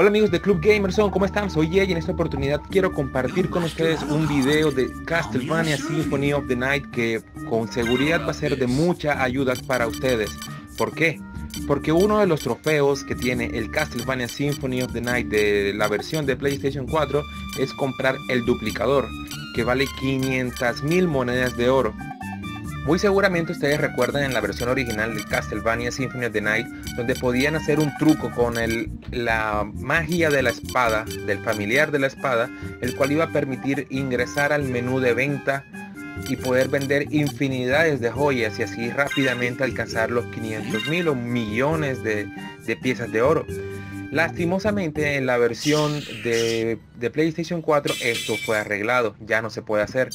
Hola amigos de Club Gamerson, ¿cómo están? Soy Jay y en esta oportunidad quiero compartir con ustedes un video de Castlevania Symphony of the Night que con seguridad va a ser de mucha ayuda para ustedes. ¿Por qué? Porque uno de los trofeos que tiene el Castlevania Symphony of the Night de la versión de PlayStation 4 es comprar el duplicador, que vale 500 mil monedas de oro. Muy seguramente ustedes recuerdan en la versión original de Castlevania Symphony of the Night, donde podían hacer un truco con la magia de la espada, del familiar de la espada, el cual iba a permitir ingresar al menú de venta y poder vender infinidades de joyas y así rápidamente alcanzar los 500 mil o millones de piezas de oro. Lastimosamente en la versión de, PlayStation 4 esto fue arreglado, ya no se puede hacer.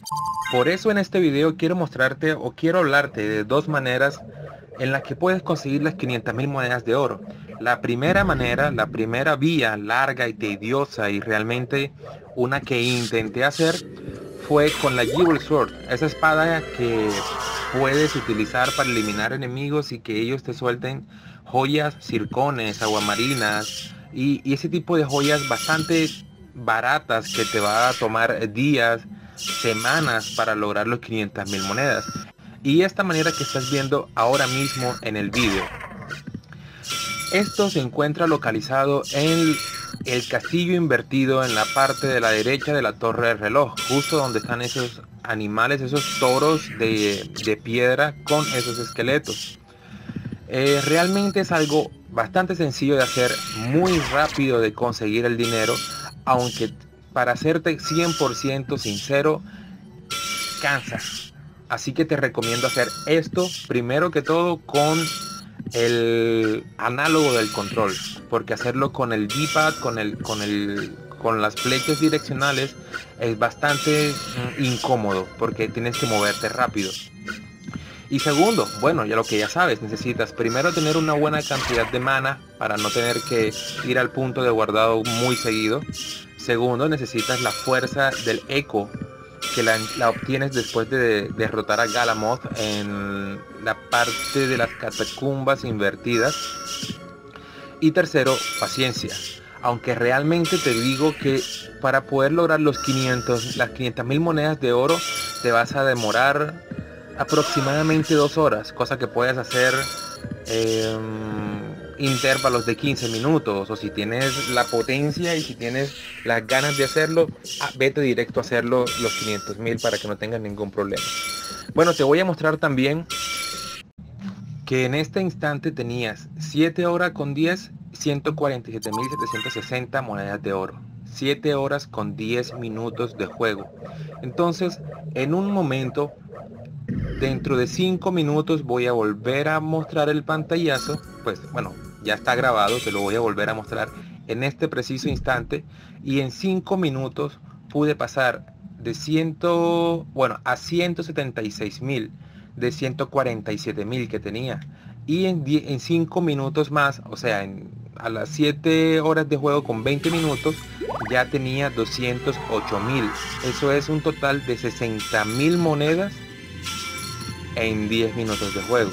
Por eso en este video quiero mostrarte o quiero hablarte de dos maneras en las que puedes conseguir las 500 mil monedas de oro. La primera manera, la primera vía larga y tediosa y realmente una que intenté hacer fue con la Jewel Sword, esa espada que puedes utilizar para eliminar enemigos y que ellos te suelten joyas, circones, aguamarinas y, ese tipo de joyas bastante baratas que te va a tomar días, semanas para lograr los 500 mil monedas. Y esta manera que estás viendo ahora mismo en el vídeo. Esto se encuentra localizado en el castillo invertido en la parte de la derecha de la torre del reloj, justo donde están esos animales, esos toros de, de piedra con esos esqueletos. Eh, realmente es algo bastante sencillo de hacer, muy rápido de conseguir el dinero, aunque para serte 100% sincero, cansa. Así que te recomiendo hacer esto primero que todo con el análogo del control, porque hacerlo con el D-pad, con el, con el, con las flechas direccionales es bastante mm, incómodo, porque tienes que moverte rápido. Y segundo, bueno, ya lo que ya sabes, necesitas primero tener una buena cantidad de mana para no tener que ir al punto de guardado muy seguido. Segundo, necesitas la fuerza del eco que la, obtienes después de derrotar a Galamoth en la parte de las catacumbas invertidas. Y tercero, paciencia. Aunque realmente te digo que para poder lograr los 500, las 500 mil monedas de oro, te vas a demorar aproximadamente dos horas, cosa que puedes hacer em, intervalos de 15 minutos o si tienes la potencia y si tienes las ganas de hacerlo, ah, vete directo a hacerlo los 500 mil para que no tengas ningún problema. Bueno, te voy a mostrar también que en este instante tenías 7 horas con 10, 147.760 monedas de oro. 7 horas con 10 minutos de juego. Entonces, en un momento Dentro de 5 minutos voy a volver a mostrar el pantallazo. Pues bueno, ya está grabado, te lo voy a volver a mostrar en este preciso instante. Y en 5 minutos pude pasar de 100, bueno, a 176 mil de 147 mil que tenía. Y en 5 minutos más, o sea, en, a las 7 horas de juego con 20 minutos, ya tenía 208 mil. Eso es un total de 60 mil monedas en 10 minutos de juego.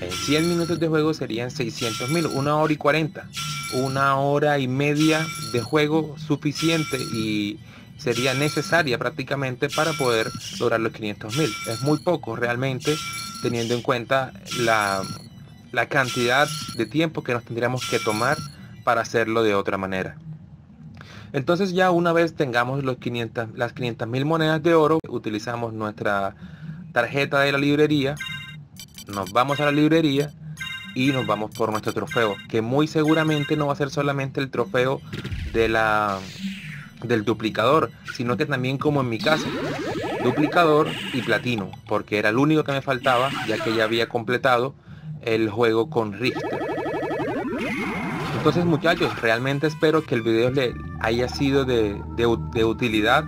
En 100 minutos de juego serían 600 mil, una hora y 40. Una hora y media de juego suficiente y sería necesaria prácticamente para poder lograr los 500 mil. Es muy poco realmente teniendo en cuenta la, la cantidad de tiempo que nos tendríamos que tomar para hacerlo de otra manera. Entonces ya una vez tengamos los 500, las 500 mil monedas de oro, utilizamos nuestra tarjeta de la librería, nos vamos a la librería y nos vamos por nuestro trofeo, que muy seguramente no va a ser solamente el trofeo de la del duplicador, sino que también como en mi caso, duplicador y platino, porque era el único que me faltaba, ya que ya había completado el juego con Richter. Entonces muchachos, realmente espero que el video le haya sido de, de utilidad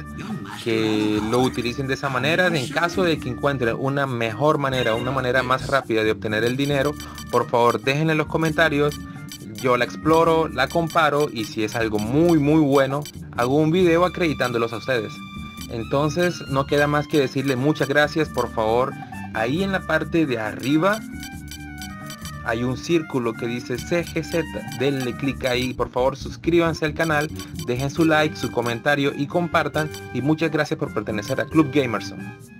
que lo utilicen de esa manera. En caso de que encuentren una mejor manera, una manera más rápida de obtener el dinero, por favor déjenle en los comentarios. Yo la exploro, la comparo y si es algo muy muy bueno, hago un video acreditándolos a ustedes. Entonces no queda más que decirle muchas gracias, por favor, ahí en la parte de arriba hay un círculo que dice CGZ. Denle clic ahí, por favor suscríbanse al canal, dejen su like, su comentario y compartan. Y muchas gracias por pertenecer a Club Gamerson.